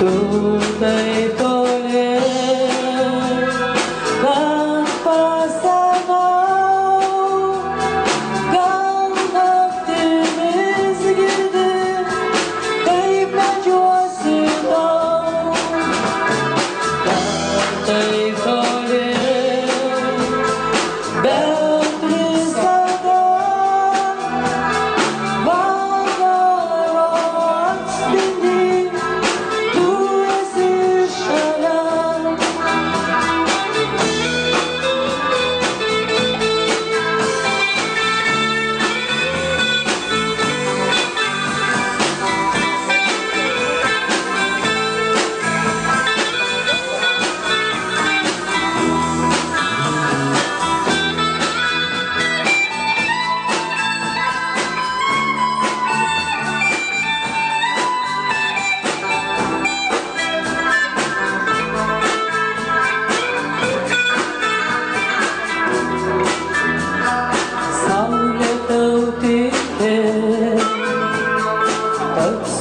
từ tay tôi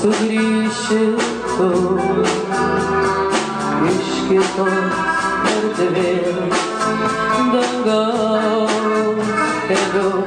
Sürüşü tut Hello